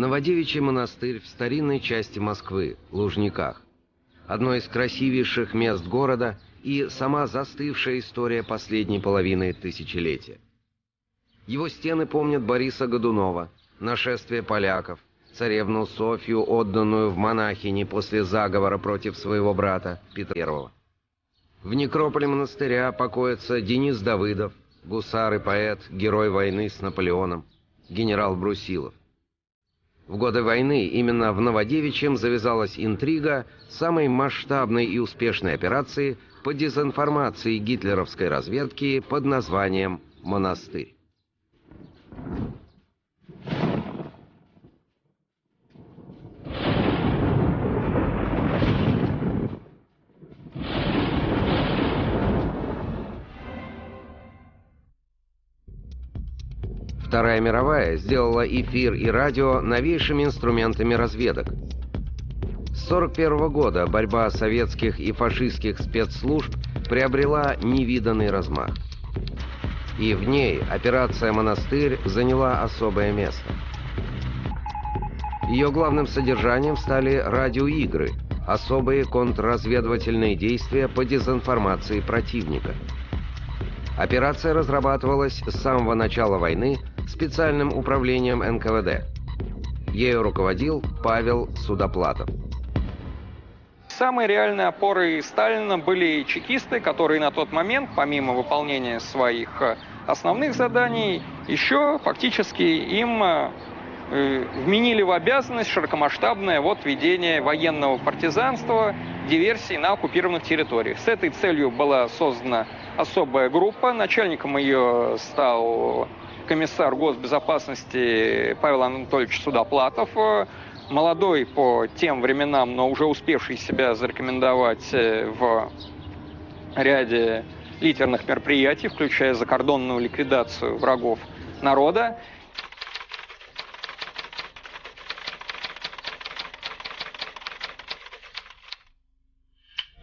Новодевичий монастырь в старинной части Москвы, Лужниках. Одно из красивейших мест города и сама застывшая история последней половины тысячелетия. Его стены помнят Бориса Годунова, нашествие поляков, царевну Софью, отданную в монахини после заговора против своего брата Петра I. В некрополе монастыря покоятся Денис Давыдов, гусар и поэт, герой войны с Наполеоном, генерал Брусилов. В годы войны именно в Новодевичьем завязалась интрига самой масштабной и успешной операции по дезинформации гитлеровской разведки под названием «Монастырь». Вторая мировая сделала эфир и радио новейшими инструментами разведок. С 1941 года борьба советских и фашистских спецслужб приобрела невиданный размах. И в ней операция «Монастырь» заняла особое место. Ее главным содержанием стали радиоигры, особые контрразведывательные действия по дезинформации противника. Операция разрабатывалась с самого начала войны специальным управлением НКВД. Ею руководил Павел Судоплатов. Самой реальной опорой Сталина были чекисты, которые на тот момент, помимо выполнения своих э, основных заданий, еще фактически им э, э, вменили в обязанность широкомасштабное вот ведение военного партизанства, диверсий на оккупированных территориях. С этой целью была создана особая группа. Начальником ее стал комиссар госбезопасности Павел Анатольевич Судоплатов, э, молодой по тем временам, но уже успевший себя зарекомендовать э, в ряде литерных мероприятий, включая закордонную ликвидацию врагов народа.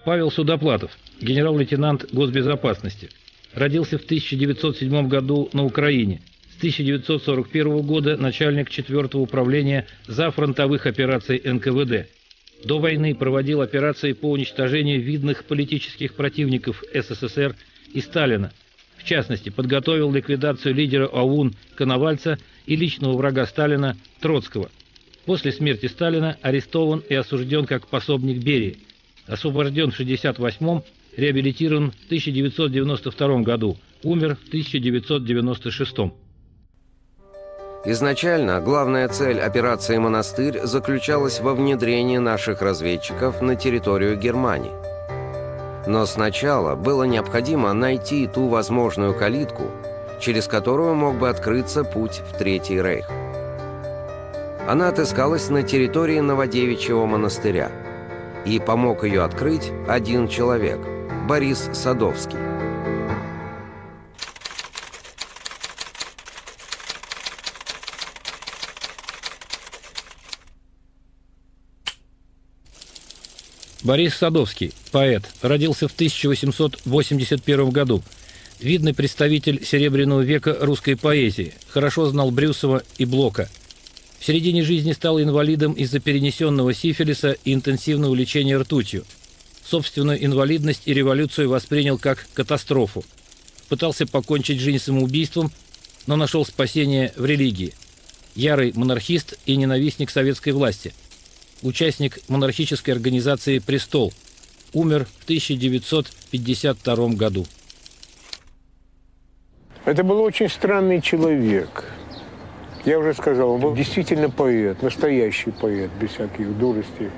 Павел Судоплатов, генерал-лейтенант госбезопасности. Родился в 1907 году на Украине – с 1941 года начальник 4 управления зафронтовых операций НКВД. До войны проводил операции по уничтожению видных политических противников СССР и Сталина. В частности, подготовил ликвидацию лидера ОУН Коновальца и личного врага Сталина Троцкого. После смерти Сталина арестован и осужден как пособник Берии. Освобожден в 1968-м, реабилитирован в 1992 году, умер в 1996 -м. Изначально главная цель операции «Монастырь» заключалась во внедрении наших разведчиков на территорию Германии. Но сначала было необходимо найти ту возможную калитку, через которую мог бы открыться путь в Третий Рейх. Она отыскалась на территории Новодевичьего монастыря, и помог ее открыть один человек – Борис Садовский. Борис Садовский, поэт, родился в 1881 году. Видный представитель Серебряного века русской поэзии, хорошо знал Брюсова и Блока. В середине жизни стал инвалидом из-за перенесенного сифилиса и интенсивного лечения ртутью. Собственную инвалидность и революцию воспринял как катастрофу. Пытался покончить жизнь самоубийством, но нашел спасение в религии. Ярый монархист и ненавистник советской власти – участник монархической организации «Престол», умер в 1952 году. Это был очень странный человек. Я уже сказал, он был действительно поэт, настоящий поэт, без всяких дуростей.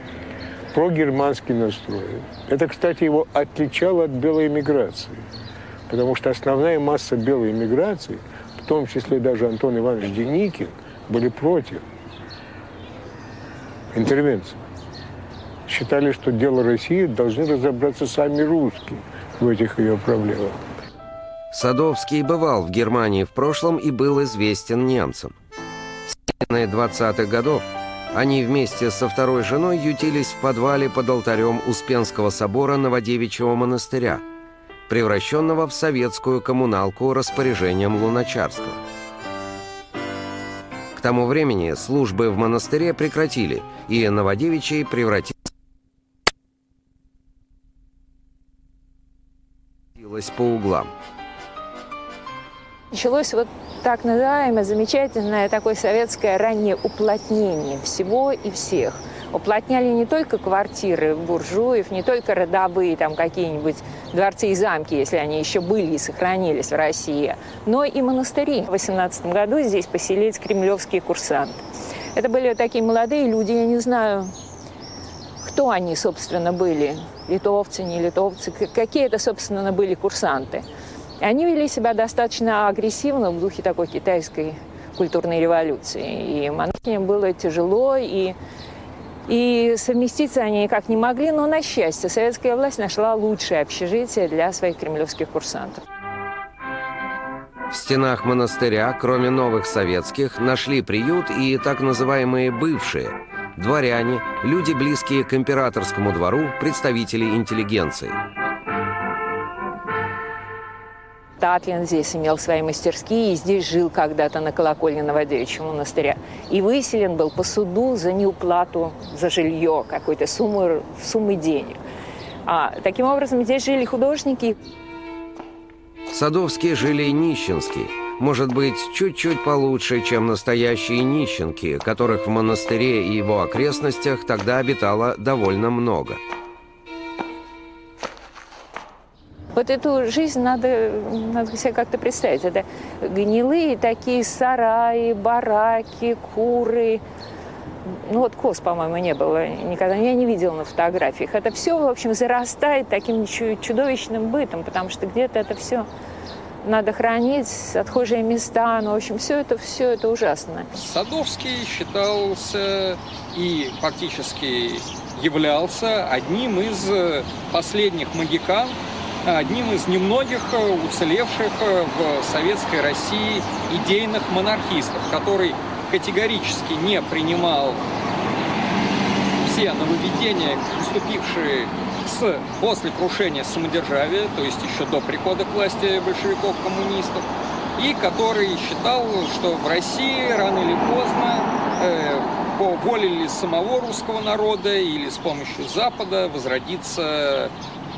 Про-германский настрой. Это, кстати, его отличало от белой эмиграции. Потому что основная масса белой эмиграции, в том числе даже Антон Иванович Деникин, были против интервенции. Считали, что дело России должны разобраться сами русские в этих ее проблемах. Садовский бывал в Германии в прошлом и был известен немцам. С середины 20-х годов они вместе со второй женой ютились в подвале под алтарем Успенского собора Новодевичьего монастыря, превращенного в советскую коммуналку распоряжением Луначарского. К тому времени службы в монастыре прекратили, и Новодевичий превратился по углам. Началось вот так называемое замечательное такое советское раннее уплотнение всего и всех. Уплотняли не только квартиры буржуев, не только родовые, там какие-нибудь дворцы и замки, если они еще были и сохранились в России, но и монастыри. В 18 году здесь поселились кремлевские курсанты. Это были такие молодые люди, я не знаю, кто они, собственно, были, литовцы, не литовцы, какие это, собственно, были курсанты. Они вели себя достаточно агрессивно в духе такой китайской культурной революции. И монахиням было тяжело, и, и совместиться они никак не могли, но, на счастье, советская власть нашла лучшее общежитие для своих кремлевских курсантов. В стенах монастыря, кроме новых советских, нашли приют и так называемые «бывшие», дворяне, люди, близкие к императорскому двору, представители интеллигенции. Татлин здесь имел свои мастерские и здесь жил когда-то на колокольне Новодевичьего монастыря. И выселен был по суду за неуплату за жилье какой-то суммы, суммы денег. А, таким образом, здесь жили художники. Садовские жили нищенские. Может быть, чуть-чуть получше, чем настоящие нищенки, которых в монастыре и его окрестностях тогда обитало довольно много. Вот эту жизнь надо, надо себе как-то представить. Это гнилые такие сараи, бараки, куры. Ну вот коз, по-моему, не было никогда. Я не видела на фотографиях. Это все, в общем, зарастает таким чудовищным бытом, потому что где-то это все надо хранить, отхожие места, ну, в общем, все это, все это ужасно. Садовский считался и фактически являлся одним из последних магикан, одним из немногих э, уцелевших э, в советской России идейных монархистов, который категорически не принимал все нововведения, поступившие с, после крушения самодержавия, то есть еще до прихода к власти большевиков-коммунистов, и который считал, что в России рано или поздно э, по воле ли самого русского народа или с помощью Запада возродится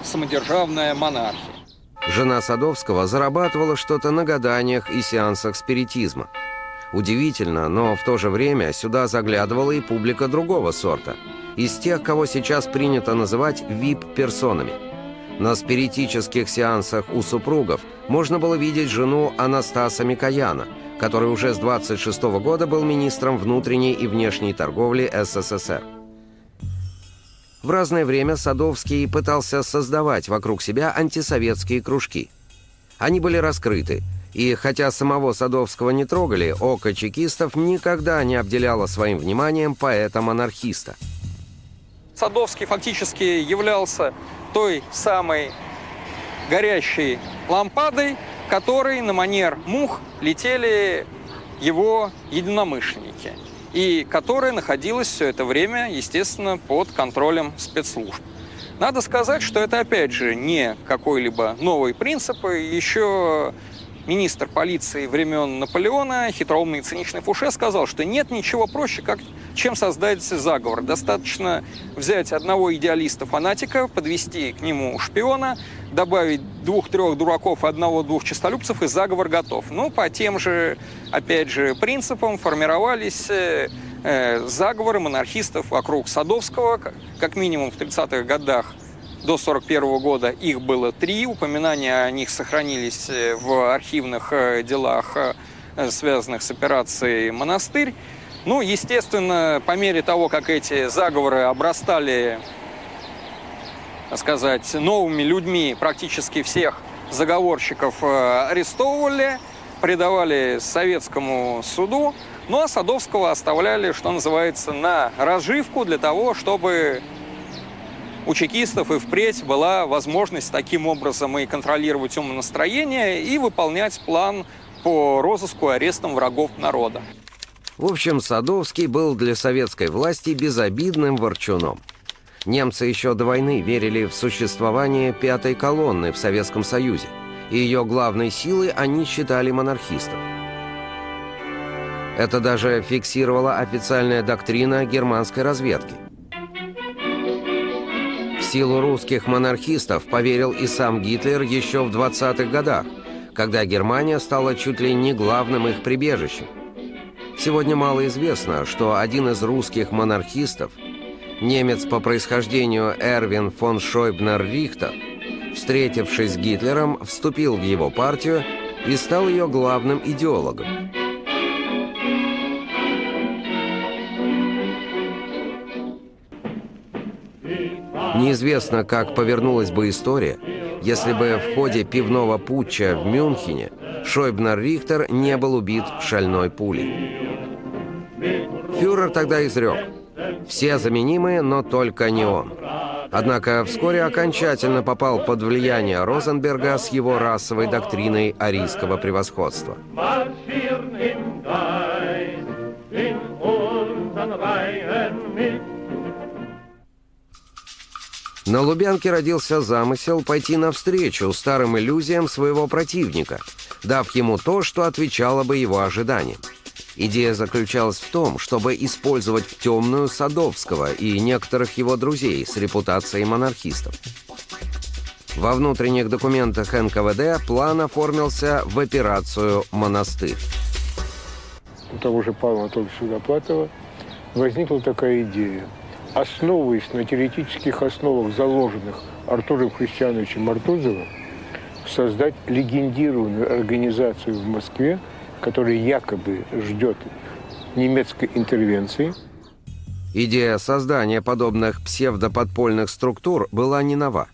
самодержавная монархия. Жена Садовского зарабатывала что-то на гаданиях и сеансах спиритизма. Удивительно, но в то же время сюда заглядывала и публика другого сорта, из тех, кого сейчас принято называть вип-персонами. На спиритических сеансах у супругов можно было видеть жену Анастаса Микояна, который уже с 26 -го года был министром внутренней и внешней торговли СССР. В разное время Садовский пытался создавать вокруг себя антисоветские кружки. Они были раскрыты, и хотя самого Садовского не трогали, око чекистов никогда не обделяло своим вниманием поэта-монархиста. Садовский фактически являлся той самой горящей лампадой, которой на манер мух летели его единомышленники и которая находилась все это время, естественно, под контролем спецслужб. Надо сказать, что это, опять же, не какой-либо новый принцип. Еще министр полиции времен Наполеона, хитроумный и циничный Фуше, сказал, что нет ничего проще, как, чем создать заговор. Достаточно взять одного идеалиста-фанатика, подвести к нему шпиона, добавить двух-трех дураков, одного-двух честолюбцев, и заговор готов. Ну, по тем же, опять же, принципам формировались э, э заговоры монархистов вокруг Садовского, как минимум в 30-х годах до 1941 года их было три. Упоминания о них сохранились э, в архивных э, делах, связанных с операцией «Монастырь». Ну, естественно, по мере того, как эти заговоры обрастали сказать, новыми людьми практически всех заговорщиков э, арестовывали, предавали советскому суду, ну а Садовского оставляли, что называется, на разживку для того, чтобы у чекистов и впредь была возможность таким образом и контролировать умонастроение, и выполнять план по розыску и арестам врагов народа. В общем, Садовский был для советской власти безобидным ворчуном. Немцы еще до войны верили в существование пятой колонны в Советском Союзе, и ее главной силой они считали монархистов. Это даже фиксировала официальная доктрина германской разведки. Силу русских монархистов поверил и сам Гитлер еще в 20-х годах, когда Германия стала чуть ли не главным их прибежищем. Сегодня мало известно, что один из русских монархистов, немец по происхождению Эрвин фон Шойбнер-Рихтер, встретившись с Гитлером, вступил в его партию и стал ее главным идеологом. Неизвестно, как повернулась бы история, если бы в ходе пивного путча в Мюнхене Шойбнер-Рихтер не был убит шальной пулей. Фюрер тогда изрек «Все заменимые, но только не он». Однако вскоре окончательно попал под влияние Розенберга с его расовой доктриной арийского превосходства. На Лубянке родился замысел пойти навстречу старым иллюзиям своего противника, дав ему то, что отвечало бы его ожиданиям. Идея заключалась в том, чтобы использовать в темную Садовского и некоторых его друзей с репутацией монархистов. Во внутренних документах НКВД план оформился в операцию «Монастырь». У того же Павла Анатольевича Судоплатова возникла такая идея. Основываясь на теоретических основах, заложенных Артуром Христиановичем Мартузовым, создать легендированную организацию в Москве – который якобы ждет немецкой интервенции. Идея создания подобных псевдоподпольных структур была не нова.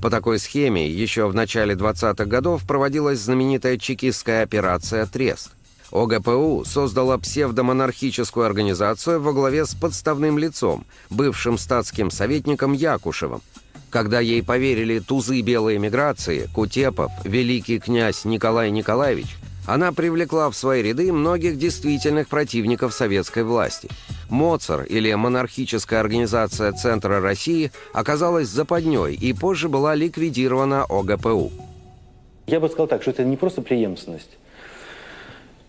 По такой схеме еще в начале 20-х годов проводилась знаменитая чекистская операция «Трест». ОГПУ создала псевдомонархическую организацию во главе с подставным лицом, бывшим статским советником Якушевым. Когда ей поверили тузы белой эмиграции, Кутепов, великий князь Николай Николаевич, она привлекла в свои ряды многих действительных противников советской власти. МОЦАР или монархическая организация Центра России оказалась западней и позже была ликвидирована ОГПУ. Я бы сказал так, что это не просто преемственность.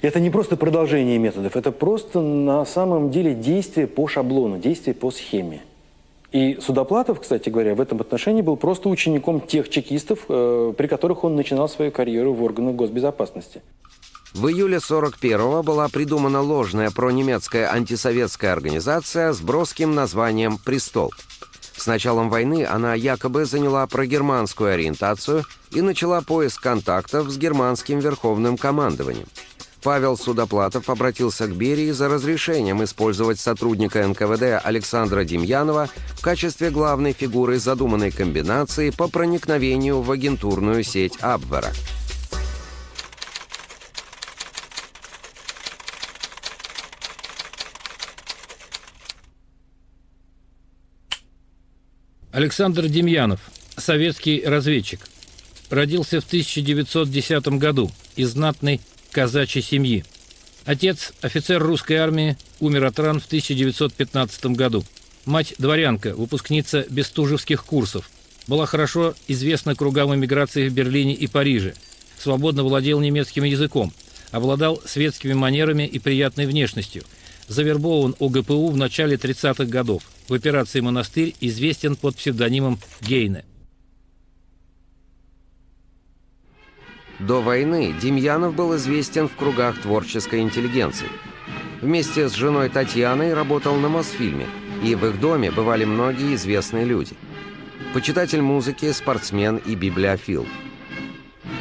Это не просто продолжение методов, это просто на самом деле действие по шаблону, действие по схеме. И Судоплатов, кстати говоря, в этом отношении был просто учеником тех чекистов, э, при которых он начинал свою карьеру в органах госбезопасности. В июле 41-го была придумана ложная пронемецкая антисоветская организация с броским названием «Престол». С началом войны она якобы заняла прогерманскую ориентацию и начала поиск контактов с германским верховным командованием. Павел Судоплатов обратился к Берии за разрешением использовать сотрудника НКВД Александра Демьянова в качестве главной фигуры задуманной комбинации по проникновению в агентурную сеть Абвера. Александр Демьянов, советский разведчик. Родился в 1910 году из знатной казачьей семьи. Отец, офицер русской армии, умер от ран в 1915 году. Мать – дворянка, выпускница бестужевских курсов. Была хорошо известна кругам эмиграции в Берлине и Париже. Свободно владел немецким языком. Обладал светскими манерами и приятной внешностью. Завербован ОГПУ в начале 30-х годов – в операции «Монастырь» известен под псевдонимом Гейне. До войны Демьянов был известен в кругах творческой интеллигенции. Вместе с женой Татьяной работал на Мосфильме, и в их доме бывали многие известные люди. Почитатель музыки, спортсмен и библиофил.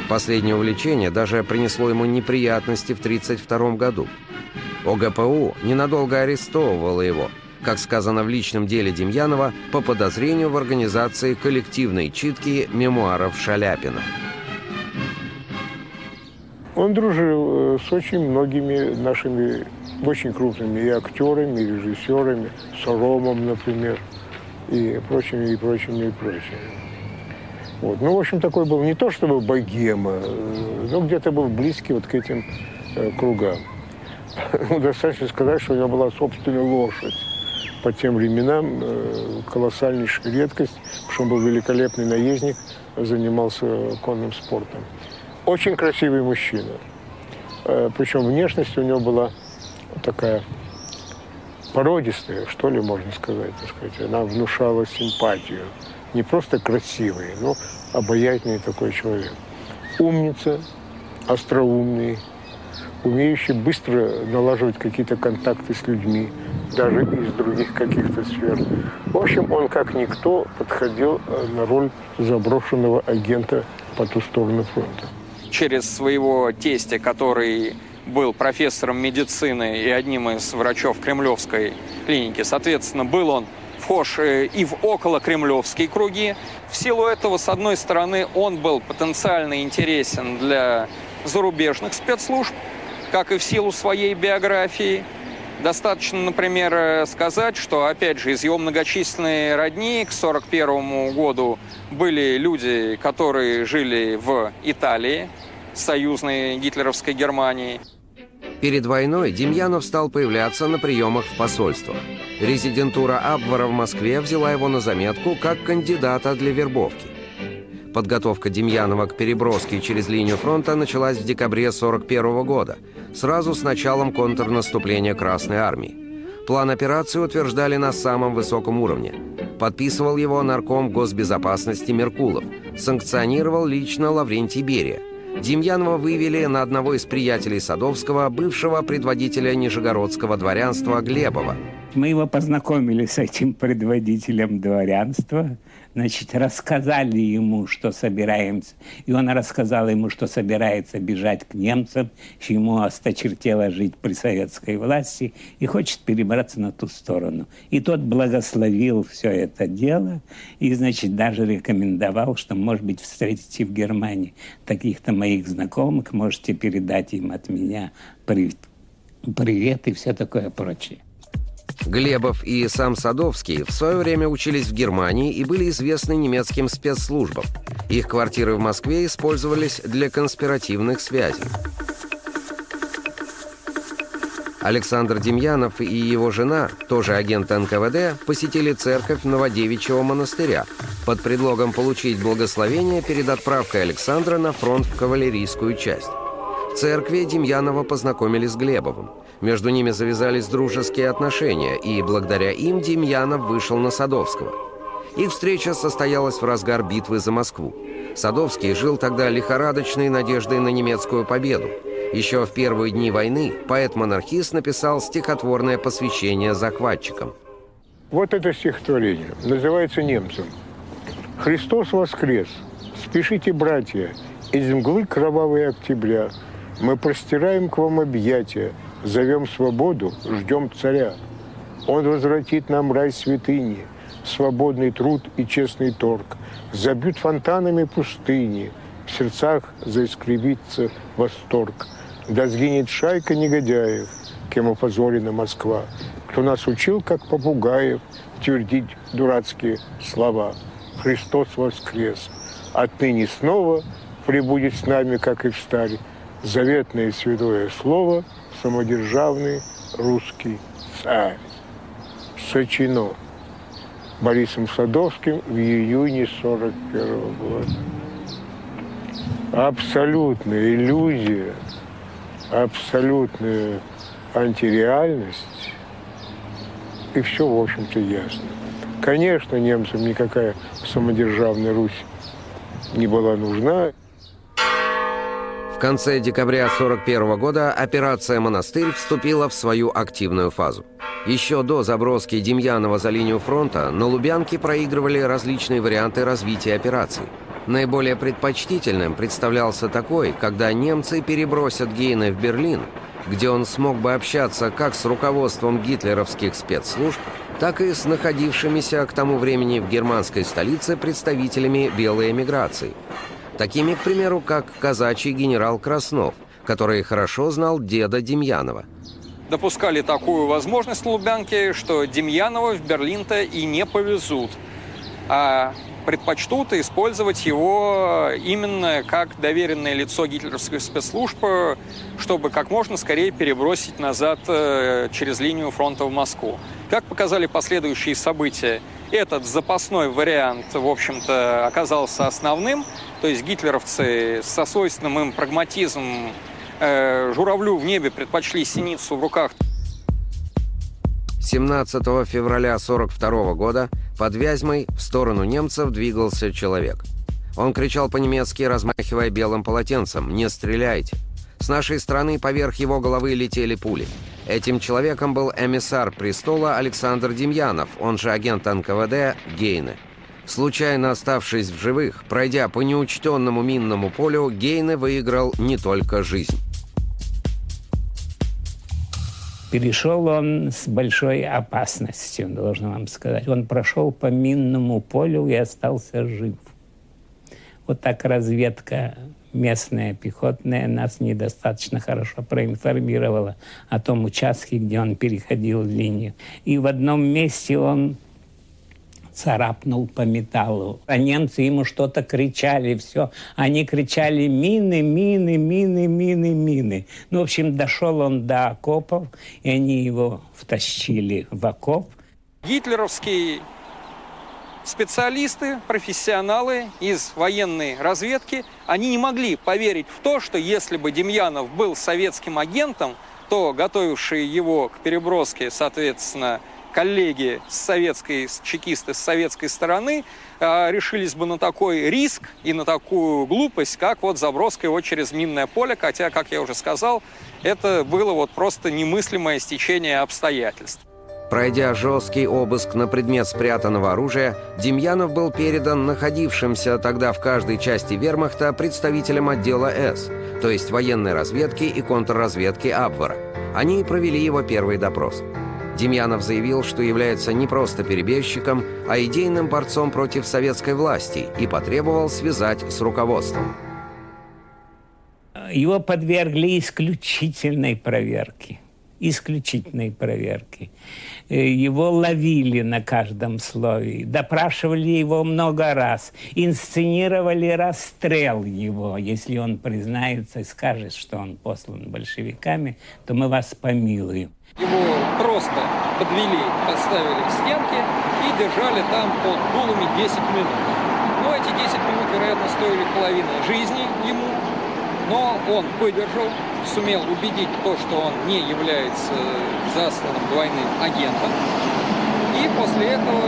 Последнее увлечение даже принесло ему неприятности в 1932 году. ОГПУ ненадолго арестовывало его – как сказано в личном деле Демьянова, по подозрению в организации коллективной читки мемуаров Шаляпина. Он дружил э, с очень многими нашими очень крупными и актерами, и режиссерами, Соромом, например, и прочими, и прочими, и прочими. Вот. Ну, в общем, такой был не то чтобы богема, э, но где-то был близкий вот к этим э, кругам. Ну, достаточно сказать, что у него была собственная лошадь по тем временам колоссальнейшая редкость, потому что он был великолепный наездник, занимался конным спортом. Очень красивый мужчина. Э, Причем внешность у него была такая породистая, что ли, можно сказать, так сказать. Она внушала симпатию. Не просто красивый, но обаятельный такой человек. Умница, остроумный, умеющий быстро налаживать какие-то контакты с людьми, даже из других каких-то сфер. В общем, он как никто подходил э, на роль заброшенного агента по ту сторону фронта. Через своего тестя, который был профессором медицины и одним из врачов Кремлевской клиники, соответственно, был он вхож э, и в около кремлевские круги. В силу этого, с одной стороны, он был потенциально интересен для зарубежных спецслужб, как и в силу своей биографии. Достаточно, например, э, сказать, что, опять же, из его многочисленной родни к 1941 году были люди, которые жили в Италии, союзной гитлеровской Германии. Перед войной Демьянов стал появляться на приемах в посольствах. Резидентура Абвара в Москве взяла его на заметку как кандидата для вербовки. Подготовка Демьянова к переброске через линию фронта началась в декабре 1941 года, сразу с началом контрнаступления Красной Армии. План операции утверждали на самом высоком уровне. Подписывал его нарком госбезопасности Меркулов, санкционировал лично Лаврентий Берия. Демьянова вывели на одного из приятелей Садовского, бывшего предводителя Нижегородского дворянства Глебова. Мы его познакомили с этим предводителем дворянства, значит, рассказали ему, что собираемся, и он рассказал ему, что собирается бежать к немцам, ему осточертело жить при советской власти и хочет перебраться на ту сторону. И тот благословил все это дело и, значит, даже рекомендовал, что, может быть, встретите в Германии таких-то моих знакомых, можете передать им от меня привет и все такое прочее. Глебов и сам Садовский в свое время учились в Германии и были известны немецким спецслужбам. Их квартиры в Москве использовались для конспиративных связей. Александр Демьянов и его жена, тоже агент НКВД, посетили церковь Новодевичьего монастыря под предлогом получить благословение перед отправкой Александра на фронт в кавалерийскую часть. В церкви Демьянова познакомились с Глебовым. Между ними завязались дружеские отношения, и благодаря им Демьянов вышел на Садовского. Их встреча состоялась в разгар битвы за Москву. Садовский жил тогда лихорадочной надеждой на немецкую победу. Еще в первые дни войны поэт-монархист написал стихотворное посвящение захватчикам. Вот это стихотворение. Называется немцем. «Христос воскрес! Спешите, братья! Из мглы кровавой октября мы простираем к вам объятия, Зовем свободу, ждем царя. Он возвратит нам рай святыни, свободный труд и честный торг. Забьют фонтанами пустыни, в сердцах заискривится восторг. Да сгинет шайка негодяев, кем опозорена Москва, кто нас учил, как попугаев, твердить дурацкие слова. Христос воскрес! Отныне снова прибудет с нами, как и в старе, заветное святое слово – самодержавный русский царь. Сочино Борисом Садовским в июне 41 года. Абсолютная иллюзия, абсолютная антиреальность, и все, в общем-то, ясно. Конечно, немцам никакая самодержавная Русь не была нужна. В конце декабря 1941 года операция «Монастырь» вступила в свою активную фазу. Еще до заброски Демьянова за линию фронта на Лубянке проигрывали различные варианты развития операции. Наиболее предпочтительным представлялся такой, когда немцы перебросят Гейна в Берлин, где он смог бы общаться как с руководством гитлеровских спецслужб, так и с находившимися к тому времени в германской столице представителями белой эмиграции – Такими, к примеру, как казачий генерал Краснов, который хорошо знал деда Демьянова. Допускали такую возможность Лубянки, что Демьянова в Берлин-то и не повезут, а предпочтут использовать его именно как доверенное лицо гитлеровской спецслужбы, чтобы как можно скорее перебросить назад э, через линию фронта в Москву. Как показали последующие события, этот запасной вариант, в общем-то, оказался основным. То есть гитлеровцы со свойственным им прагматизмом э, журавлю в небе предпочли синицу в руках. 17 февраля 42 года под Вязьмой в сторону немцев двигался человек. Он кричал по-немецки, размахивая белым полотенцем «Не стреляйте!». С нашей стороны поверх его головы летели пули. Этим человеком был эмиссар престола Александр Демьянов, он же агент НКВД Гейне. Случайно оставшись в живых, пройдя по неучтенному минному полю, Гейне выиграл не только жизнь. Перешел он с большой опасностью, должен вам сказать. Он прошел по минному полю и остался жив. Вот так разведка местная пехотная нас недостаточно хорошо проинформировала о том участке, где он переходил линию. И в одном месте он царапнул по металлу. А немцы ему что-то кричали, все. Они кричали «мины, мины, мины, мины, мины». Ну, в общем, дошел он до окопов, и они его втащили в окоп. Гитлеровский специалисты, профессионалы из военной разведки, они не могли поверить в то, что если бы Демьянов был советским агентом, то готовившие его к переброске, соответственно, коллеги с советской, с чекисты с советской стороны э, решились бы на такой риск и на такую глупость, как вот заброска его через минное поле, хотя, как я уже сказал, это было вот просто немыслимое стечение обстоятельств. Пройдя жесткий обыск на предмет спрятанного оружия, Демьянов был передан находившимся тогда в каждой части вермахта представителям отдела С, то есть военной разведки и контрразведки Абвара. Они провели его первый допрос. Демьянов заявил, что является не просто перебежчиком, а идейным борцом против советской власти и потребовал связать с руководством. Его подвергли исключительной проверке. Исключительной проверке. Э, его ловили на каждом слове, допрашивали его много раз, инсценировали расстрел его. Если он признается и скажет, что он послан большевиками, то мы вас помилуем. Его просто подвели, подставили к стенке и держали там под дулами 10 минут. Но эти 10 минут, вероятно, стоили половины жизни ему, но он выдержал, сумел убедить то, что он не является засланным двойным агентом. И после этого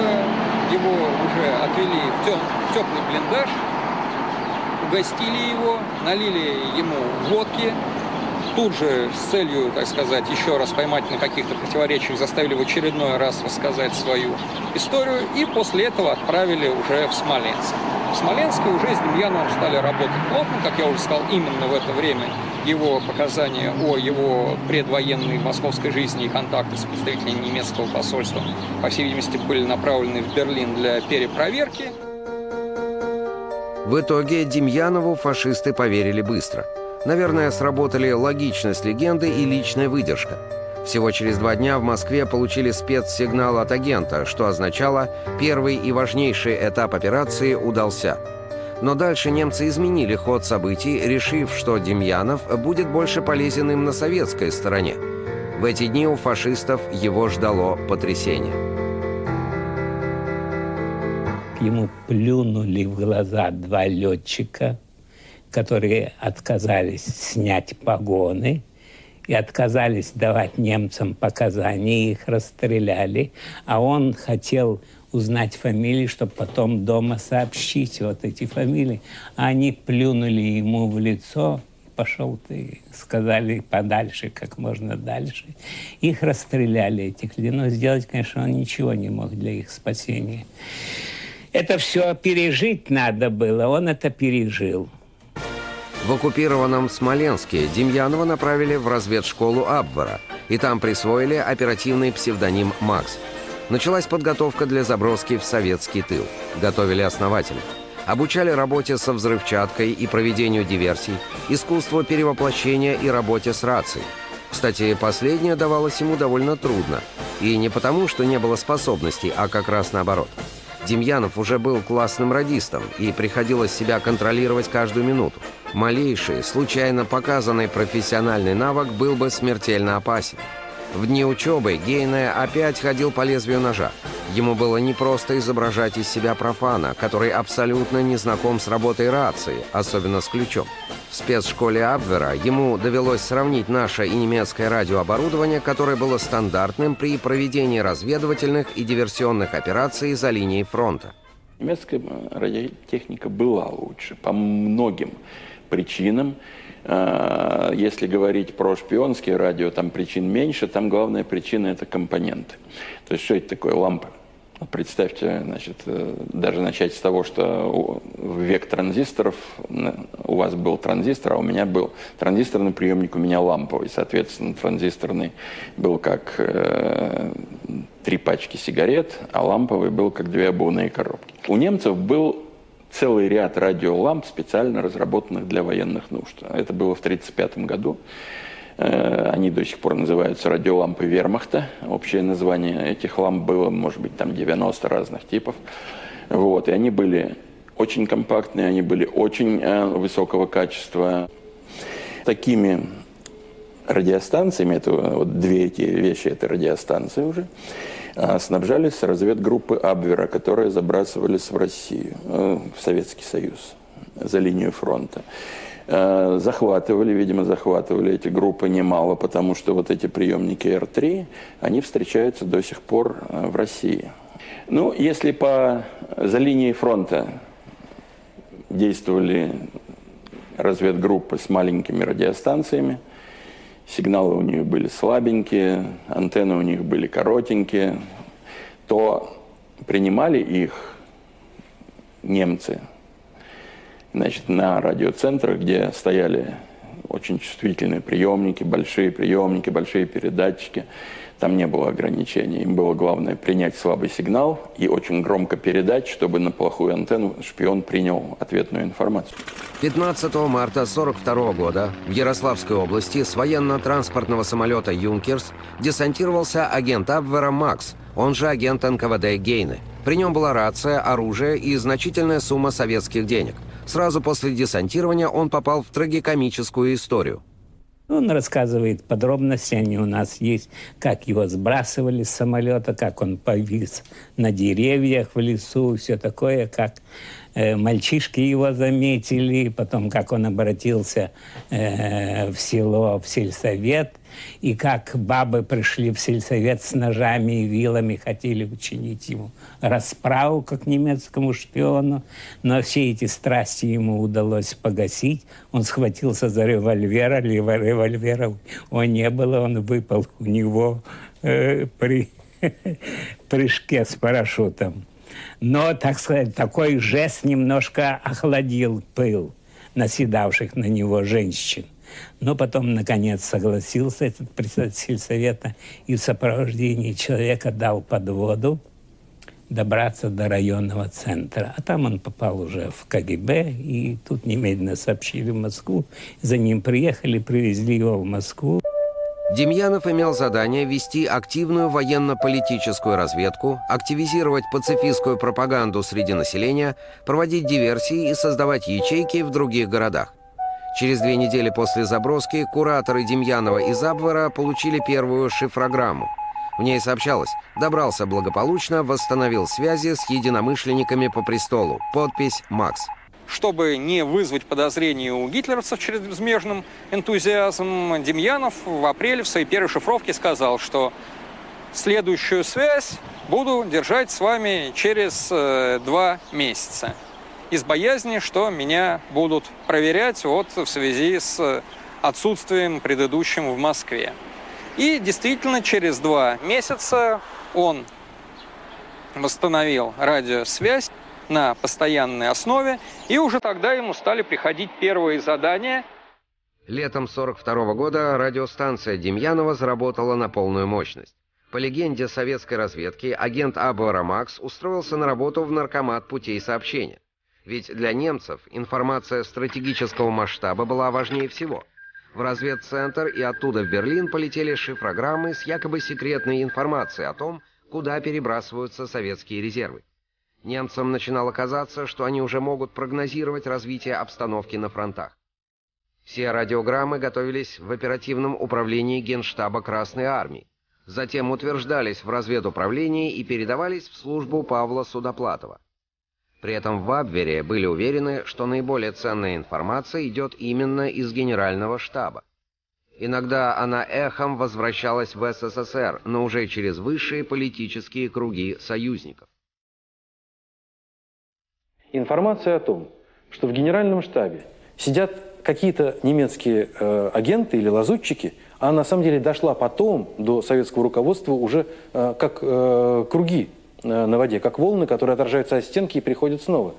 его уже отвели в, тем, в теплый блиндаж, угостили его, налили ему водки, тут же с целью, так сказать, еще раз поймать на каких-то противоречиях, заставили в очередной раз рассказать свою историю и после этого отправили уже в Смоленск. В Смоленске уже с Демьяновым стали работать плотно, как я уже сказал, именно в это время его показания о его предвоенной московской жизни и контакты с представителями немецкого посольства, по всей видимости, были направлены в Берлин для перепроверки. В итоге Демьянову фашисты поверили быстро – Наверное, сработали логичность легенды и личная выдержка. Всего через два дня в Москве получили спецсигнал от агента, что означало, первый и важнейший этап операции удался. Но дальше немцы изменили ход событий, решив, что Демьянов будет больше полезен им на советской стороне. В эти дни у фашистов его ждало потрясение. Ему плюнули в глаза два летчика – которые отказались снять погоны и отказались давать немцам показания, их расстреляли, а он хотел узнать фамилии, чтобы потом дома сообщить вот эти фамилии. А они плюнули ему в лицо, пошел ты, сказали подальше, как можно дальше. Их расстреляли, этих людей. Но сделать, конечно, он ничего не мог для их спасения. Это все пережить надо было, он это пережил. В оккупированном Смоленске Демьянова направили в разведшколу Абвара, и там присвоили оперативный псевдоним «Макс». Началась подготовка для заброски в советский тыл. Готовили основательно. Обучали работе со взрывчаткой и проведению диверсий, искусству перевоплощения и работе с рацией. Кстати, последнее давалось ему довольно трудно. И не потому, что не было способностей, а как раз наоборот. Демьянов уже был классным радистом, и приходилось себя контролировать каждую минуту. Малейший, случайно показанный профессиональный навык был бы смертельно опасен. В дни учебы Гейне опять ходил по лезвию ножа. Ему было непросто изображать из себя профана, который абсолютно не знаком с работой рации, особенно с ключом. В спецшколе Абвера ему довелось сравнить наше и немецкое радиооборудование, которое было стандартным при проведении разведывательных и диверсионных операций за линией фронта. Немецкая радиотехника была лучше по многим причинам. А, если говорить про шпионские радио, там причин меньше, там главная причина – это компоненты. То есть что это такое лампа? Представьте, значит, э, даже начать с того, что в век транзисторов у вас был транзистор, а у меня был транзисторный приемник, у меня ламповый. Соответственно, транзисторный был как э, три пачки сигарет, а ламповый был как две обувные коробки. У немцев был целый ряд радиоламп, специально разработанных для военных нужд. Это было в 1935 году. Э, они до сих пор называются радиолампы Вермахта. Общее название этих ламп было, может быть, там 90 разных типов. Вот. И они были очень компактные, они были очень э, высокого качества. Такими радиостанциями, это вот две эти вещи, это радиостанции уже, э, снабжались разведгруппы Абвера, которые забрасывались в Россию, в Советский Союз, за линию фронта. Э, захватывали, видимо, захватывали эти группы немало, потому что вот эти приемники R3, они встречаются до сих пор э, в России. Ну, если по, за линией фронта действовали разведгруппы с маленькими радиостанциями, сигналы у них были слабенькие, антенны у них были коротенькие, то принимали их немцы – значит, на радиоцентрах, где стояли очень чувствительные приемники, большие приемники, большие передатчики. Там не было ограничений. Им было главное принять слабый сигнал и очень громко передать, чтобы на плохую антенну шпион принял ответную информацию. 15 марта 1942 года в Ярославской области с военно-транспортного самолета «Юнкерс» десантировался агент Абвера «Макс», он же агент НКВД Гейны. При нем была рация, оружие и значительная сумма советских денег. Сразу после десантирования он попал в трагикомическую историю. Он рассказывает подробности, они у нас есть, как его сбрасывали с самолета, как он повис на деревьях в лесу, все такое, как Э, мальчишки его заметили, потом как он обратился э, в село, в сельсовет, и как бабы пришли в сельсовет с ножами и вилами, хотели учинить ему расправу, как немецкому шпиону, но все эти страсти ему удалось погасить. Он схватился за револьвер, а револьвера у не было, он выпал у него э, при прыжке с парашютом. Но, так сказать, такой жест немножко охладил пыл наседавших на него женщин. Но потом, наконец, согласился этот председатель совета и в сопровождении человека дал подводу добраться до районного центра. А там он попал уже в КГБ, и тут немедленно сообщили в Москву. За ним приехали, привезли его в Москву. Демьянов имел задание вести активную военно-политическую разведку, активизировать пацифистскую пропаганду среди населения, проводить диверсии и создавать ячейки в других городах. Через две недели после заброски кураторы Демьянова и Забвора получили первую шифрограмму. В ней сообщалось «Добрался благополучно, восстановил связи с единомышленниками по престолу. Подпись «Макс» чтобы не вызвать подозрений у гитлеровцев чрезмерным энтузиазмом, Демьянов в апреле в своей первой шифровке сказал, что следующую связь буду держать с вами через э, два месяца. Из боязни, что меня будут проверять вот в связи с отсутствием предыдущим в Москве. И действительно, через два месяца он восстановил радиосвязь на постоянной основе, и уже тогда ему стали приходить первые задания. Летом 42 года радиостанция Демьянова заработала на полную мощность. По легенде советской разведки, агент Абора Макс устроился на работу в наркомат путей сообщения. Ведь для немцев информация стратегического масштаба была важнее всего. В разведцентр и оттуда в Берлин полетели шифрограммы с якобы секретной информацией о том, куда перебрасываются советские резервы. Немцам начинало казаться, что они уже могут прогнозировать развитие обстановки на фронтах. Все радиограммы готовились в оперативном управлении Генштаба Красной Армии. затем утверждались в разведуправлении и передавались в службу Павла Судоплатова. При этом в Абвере были уверены, что наиболее ценная информация идет именно из генерального штаба. Иногда она эхом возвращалась в СССР, но уже через высшие политические круги союзников. Информация о том, что в генеральном штабе сидят какие-то немецкие э, агенты или лазутчики, а на самом деле дошла потом до советского руководства уже э, как э, круги на воде, как волны, которые отражаются от стенки и приходят снова.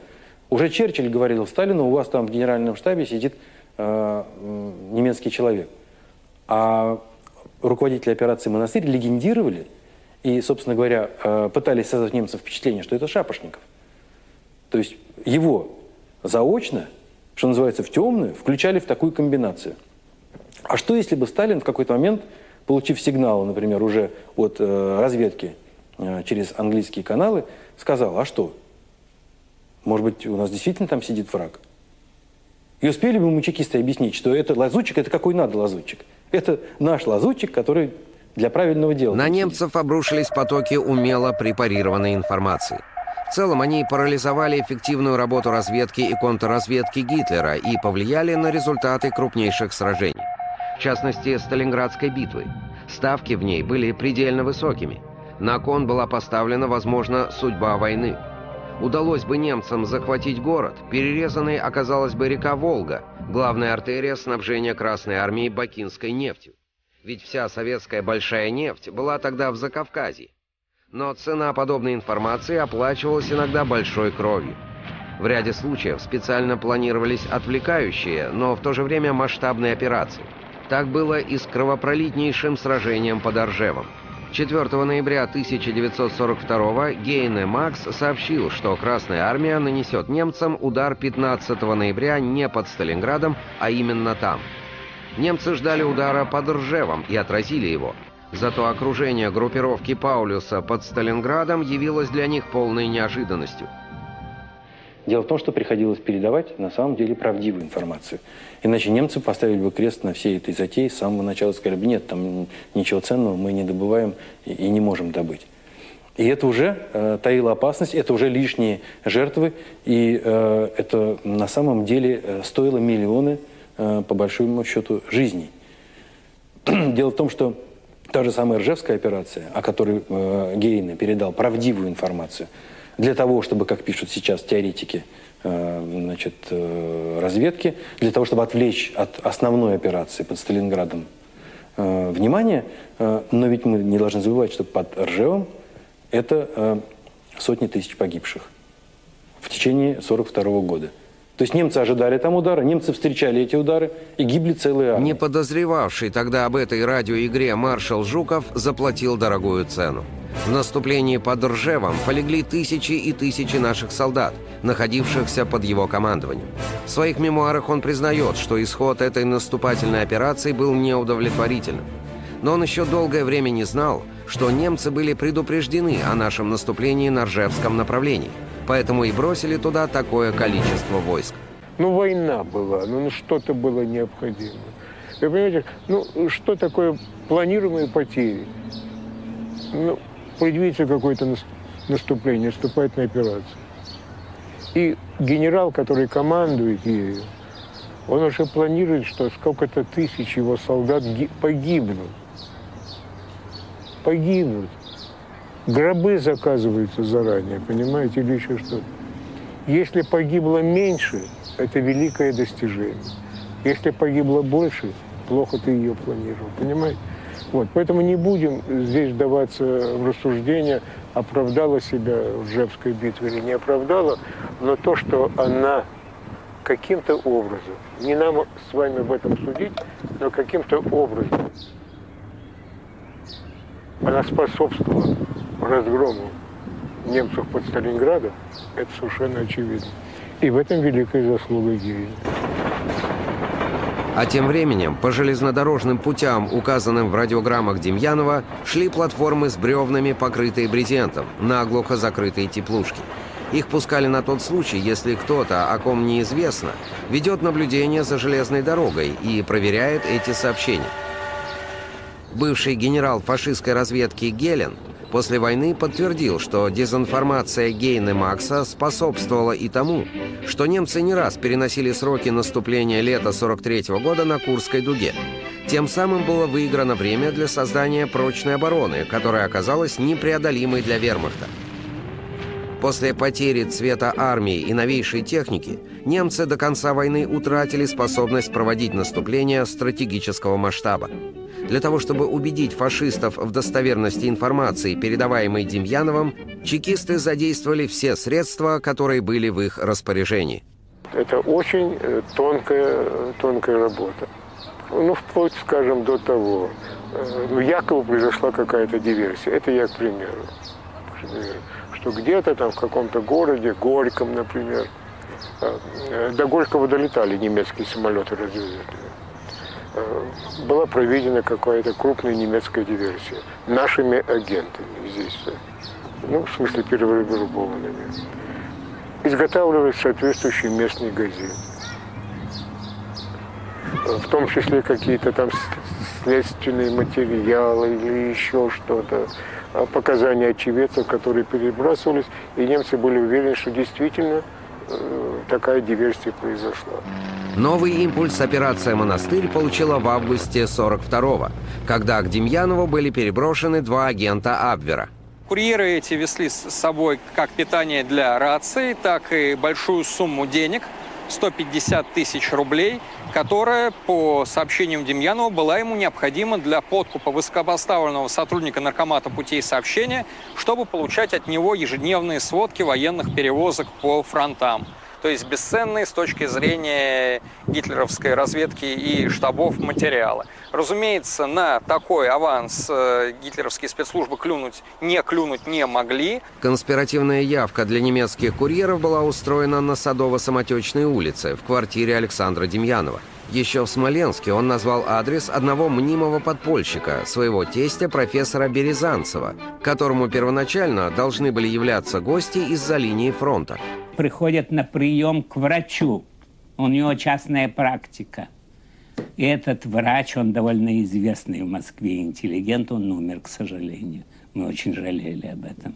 Уже Черчилль говорил Сталину, у вас там в генеральном штабе сидит э, немецкий человек. А руководители операции «Монастырь» легендировали и, собственно говоря, э, пытались создать немцам впечатление, что это Шапошников. То есть его заочно – что называется, в темную, включали в такую комбинацию. А что, если бы Сталин в какой-то момент, получив сигналы, например, уже от э, разведки э, через английские каналы, сказал, а что? Может быть, у нас действительно там сидит враг? И успели бы мы чекисты объяснить, что это лазутчик, это какой надо лазутчик? Это наш лазутчик, который для правильного дела. На немцев обрушились потоки умело препарированной информации – в целом они парализовали эффективную работу разведки и контрразведки Гитлера и повлияли на результаты крупнейших сражений. В частности, Сталинградской битвы. Ставки в ней были предельно высокими. На кон была поставлена, возможно, судьба войны. Удалось бы немцам захватить город, перерезанной оказалась бы река Волга, главная артерия снабжения Красной Армии бакинской нефтью. Ведь вся советская большая нефть была тогда в Закавказье. Но цена подобной информации оплачивалась иногда большой кровью. В ряде случаев специально планировались отвлекающие, но в то же время масштабные операции. Так было и с кровопролитнейшим сражением под Оржевом. 4 ноября 1942 Гейне Макс сообщил, что Красная Армия нанесет немцам удар 15 ноября не под Сталинградом, а именно там. Немцы ждали удара под Ржевом и отразили его – Зато окружение группировки Паулюса под Сталинградом явилось для них полной неожиданностью. Дело в том, что приходилось передавать на самом деле правдивую информацию. Иначе немцы поставили бы крест на всей этой затее с самого начала сказали бы, нет, там ничего ценного мы не добываем и, не можем добыть. И это уже э, таило опасность, это уже лишние жертвы, и э, это на самом деле э, стоило миллионы, э, по большому счету, жизней. Дело в том, что Та же самая Ржевская операция, о которой э, Гейне передал правдивую информацию, для того, чтобы, как пишут сейчас теоретики э, значит, э, разведки, для того, чтобы отвлечь от основной операции под Сталинградом э, внимание, но ведь мы не должны забывать, что под Ржевом это сотни тысяч погибших в течение 1942 года. То есть немцы ожидали там удара, немцы встречали эти удары и гибли целые армии. Не подозревавший тогда об этой радиоигре маршал Жуков заплатил дорогую цену. В наступлении под Ржевом полегли тысячи и тысячи наших солдат, находившихся под его командованием. В своих мемуарах он признает, что исход этой наступательной операции был неудовлетворительным. Но он еще долгое время не знал, что немцы были предупреждены о нашем наступлении на Ржевском направлении – поэтому и бросили туда такое количество войск. Ну, война была, ну, ну что-то было необходимо. Вы понимаете, ну, что такое планируемые потери? Ну, появится какое-то наступление, наступательная операция. И генерал, который командует ею, он уже планирует, что сколько-то тысяч его солдат погибнут. Погибнут. Гробы заказываются заранее, понимаете, или еще что-то. Если погибло меньше, это великое достижение. Если погибло больше, плохо ты ее планировал, понимаете? Вот, поэтому не будем здесь даваться в рассуждения, оправдала себя в Ржевской битве или не оправдала, но то, что она каким-то образом, не нам с вами об этом судить, но каким-то образом она способствовала разгрому немцев под Сталинградом, это совершенно очевидно. И в этом великая заслуга Герина. А тем временем по железнодорожным путям, указанным в радиограммах Демьянова, шли платформы с бревнами, покрытые брезентом, наглухо закрытые теплушки. Их пускали на тот случай, если кто-то, о ком неизвестно, ведет наблюдение за железной дорогой и проверяет эти сообщения. Бывший генерал фашистской разведки Гелен после войны подтвердил, что дезинформация Гейна Макса способствовала и тому, что немцы не раз переносили сроки наступления лета 43 -го года на Курской дуге. Тем самым было выиграно время для создания прочной обороны, которая оказалась непреодолимой для вермахта. После потери цвета армии и новейшей техники немцы до конца войны утратили способность проводить наступления стратегического масштаба. Для того, чтобы убедить фашистов в достоверности информации, передаваемой Демьяновым, чекисты задействовали все средства, которые были в их распоряжении. Это очень э, тонкая, тонкая работа. Ну, вплоть, скажем, до того, э, ну, якобы произошла какая-то диверсия. Это я к примеру. Что где-то там в каком-то городе, Горьком, например, э, до Горького долетали немецкие самолеты разведывательные была проведена какая-то крупная немецкая диверсия нашими агентами здесь, ну, в смысле перевербованными. Изготавливались соответствующие местные газеты. В том числе какие-то там следственные материалы или еще что-то, а показания очевидцев, которые перебрасывались, и немцы были уверены, что действительно э, такая диверсия произошла. Новый импульс операция «Монастырь» получила в августе 42-го, когда к Демьянову были переброшены два агента Абвера. Курьеры эти везли с собой как питание для рации, так и большую сумму денег, 150 тысяч рублей, которая, по сообщениям Демьянова, была ему необходима для подкупа высокопоставленного сотрудника наркомата путей сообщения, чтобы получать от него ежедневные сводки военных перевозок по фронтам то есть бесценные с точки зрения гитлеровской разведки и штабов материалы. Разумеется, на такой аванс э, гитлеровские спецслужбы клюнуть, не клюнуть не могли. Конспиративная явка для немецких курьеров была устроена на Садово-Самотечной улице в квартире Александра Демьянова. Еще в Смоленске он назвал адрес одного мнимого подпольщика, своего тестя профессора Березанцева, которому первоначально должны были являться гости из-за линии фронта. Приходят на прием к врачу. У него частная практика. И этот врач, он довольно известный в Москве интеллигент, он умер, к сожалению. Мы очень жалели об этом.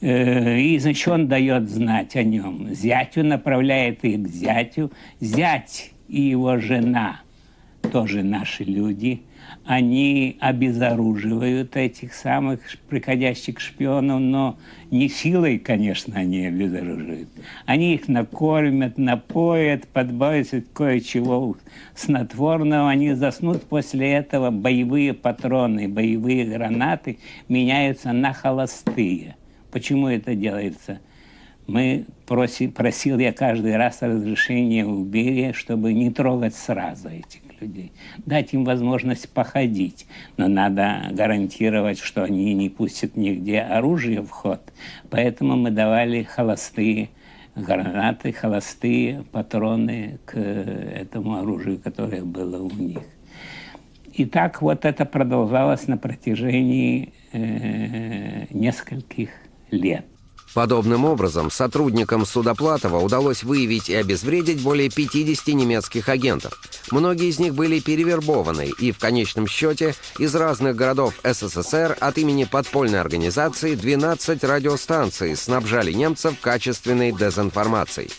Э, и, значит, он дает знать о нем. Зятю направляет их к зятю. Зять и его жена, тоже наши люди, они обезоруживают этих самых приходящих шпионов, но не силой, конечно, они обезоруживают. Они их накормят, напоят, подбавят кое-чего снотворного, они заснут после этого, боевые патроны, боевые гранаты меняются на холостые. Почему это делается? мы проси, просил я каждый раз разрешения у Берия, чтобы не трогать сразу этих людей, дать им возможность походить, но надо гарантировать, что они не пустят нигде оружие в ход, поэтому мы давали холостые гранаты, холостые патроны к этому оружию, которое было у них. И так вот это продолжалось на протяжении э, нескольких лет. Подобным образом сотрудникам Судоплатова удалось выявить и обезвредить более 50 немецких агентов. Многие из них были перевербованы и, в конечном счете, из разных городов СССР от имени подпольной организации 12 радиостанций снабжали немцев качественной дезинформацией.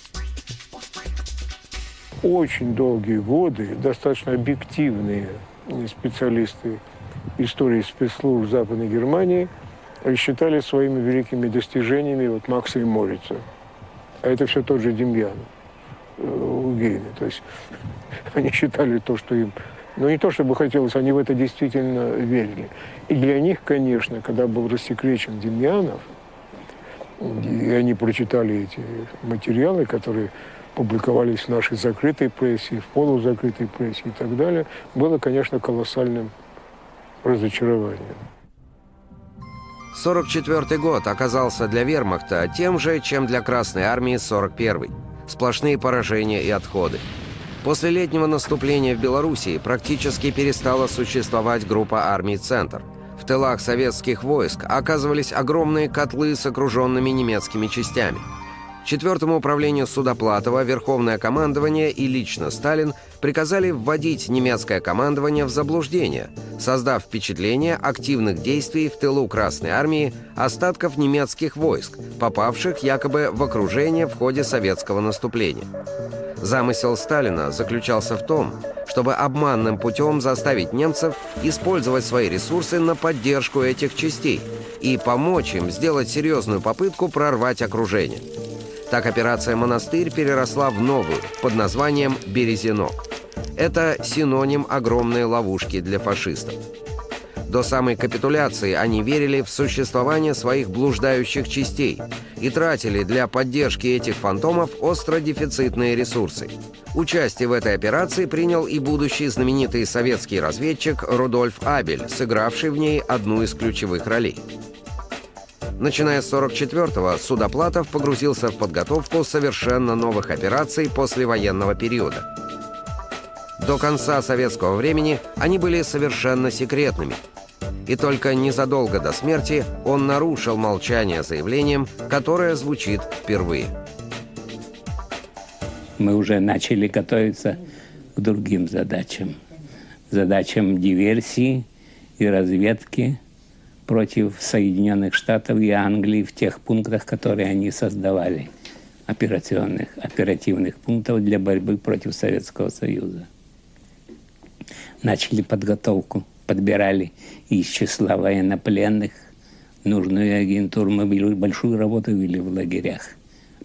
Очень долгие годы достаточно объективные специалисты истории спецслужб Западной Германии – считали своими великими достижениями вот Макса и Морица. А это все тот же Демьян у Гейна. То есть они считали то, что им... Ну, не то, чтобы хотелось, они в это действительно верили. И для них, конечно, когда был рассекречен Демьянов, и они прочитали эти материалы, которые публиковались в нашей закрытой прессе, в полузакрытой прессе и так далее, было, конечно, колоссальным разочарованием. 44 год оказался для вермахта тем же, чем для Красной армии 41 Сплошные поражения и отходы. После летнего наступления в Белоруссии практически перестала существовать группа армий «Центр». В тылах советских войск оказывались огромные котлы с окруженными немецкими частями. Четвертому управлению Судоплатова Верховное командование и лично Сталин приказали вводить немецкое командование в заблуждение, создав впечатление активных действий в тылу Красной Армии остатков немецких войск, попавших якобы в окружение в ходе советского наступления. Замысел Сталина заключался в том, чтобы обманным путем заставить немцев использовать свои ресурсы на поддержку этих частей и помочь им сделать серьезную попытку прорвать окружение. Так операция «Монастырь» переросла в новую, под названием «Березинок». Это синоним огромной ловушки для фашистов. До самой капитуляции они верили в существование своих блуждающих частей и тратили для поддержки этих фантомов остро дефицитные ресурсы. Участие в этой операции принял и будущий знаменитый советский разведчик Рудольф Абель, сыгравший в ней одну из ключевых ролей. Начиная с 44-го, Судоплатов погрузился в подготовку совершенно новых операций послевоенного периода. До конца советского времени они были совершенно секретными. И только незадолго до смерти он нарушил молчание заявлением, которое звучит впервые. Мы уже начали готовиться к другим задачам. Задачам диверсии и разведки – против Соединенных Штатов и Англии в тех пунктах, которые они создавали, операционных, оперативных пунктов для борьбы против Советского Союза. Начали подготовку, подбирали из числа военнопленных нужную агентуру. Мы большую работу вели в лагерях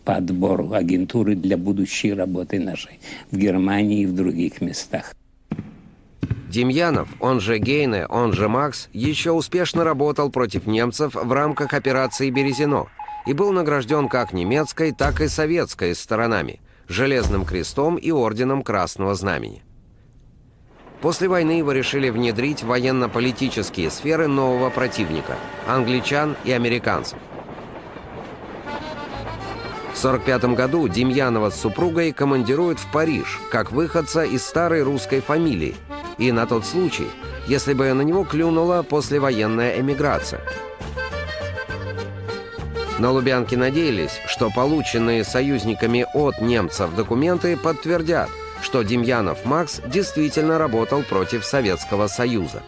по отбору агентуры для будущей работы нашей в Германии и в других местах. Демьянов, он же Гейне, он же Макс, еще успешно работал против немцев в рамках операции «Березино» и был награжден как немецкой, так и советской сторонами, Железным крестом и Орденом Красного Знамени. После войны его решили внедрить в военно-политические сферы нового противника – англичан и американцев. В 1945 году Демьянова с супругой командируют в Париж, как выходца из старой русской фамилии – и на тот случай, если бы на него клюнула послевоенная эмиграция. На Лубянке надеялись, что полученные союзниками от немцев документы подтвердят, что Демьянов Макс действительно работал против Советского Союза.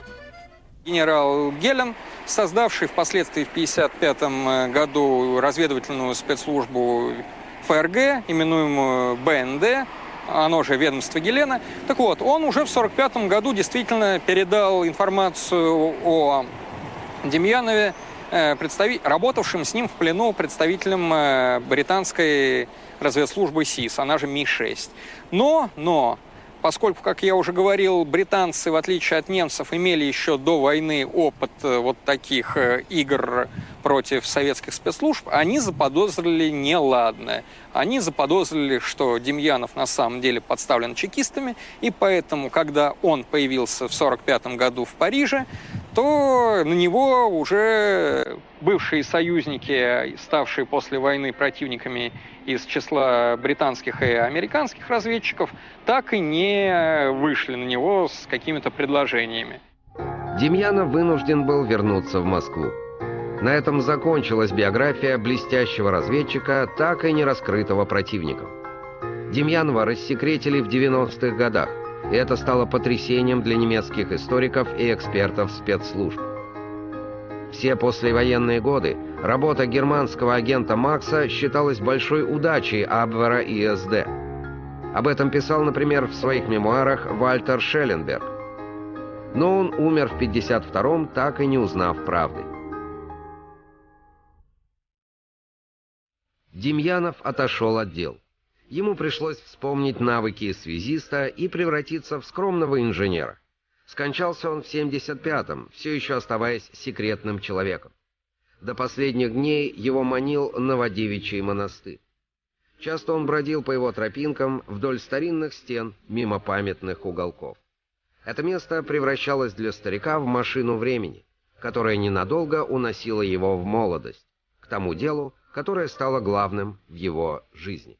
Генерал Гелен, создавший впоследствии в 1955 году разведывательную спецслужбу ФРГ, именуемую БНД, оно же ведомство Гелена. Так вот, он уже в 1945 году действительно передал информацию о Демьянове, э, представи... работавшим с ним в плену представителем э, британской разведслужбы СИС, она же Ми-6. Но, но, поскольку, как я уже говорил, британцы, в отличие от немцев, имели еще до войны опыт э, вот таких игр против советских спецслужб, они заподозрили неладное. Они заподозрили, что Демьянов на самом деле подставлен чекистами, и поэтому, когда он появился в 1945 году в Париже, то на него уже бывшие союзники, ставшие после войны противниками из числа британских и американских разведчиков, так и не вышли на него с какими-то предложениями. Демьянов вынужден был вернуться в Москву. На этом закончилась биография блестящего разведчика, так и не раскрытого противником. Демьянова рассекретили в 90-х годах, это стало потрясением для немецких историков и экспертов спецслужб. Все послевоенные годы работа германского агента Макса считалась большой удачей Абвера и СД. Об этом писал, например, в своих мемуарах Вальтер Шелленберг. Но он умер в 52-м, так и не узнав правды. Демьянов отошел от дел. Ему пришлось вспомнить навыки связиста и превратиться в скромного инженера. Скончался он в 75-м, все еще оставаясь секретным человеком. До последних дней его манил Новодевичий монастырь. Часто он бродил по его тропинкам вдоль старинных стен, мимо памятных уголков. Это место превращалось для старика в машину времени, которая ненадолго уносила его в молодость, к тому делу, которое стало главным в его жизни.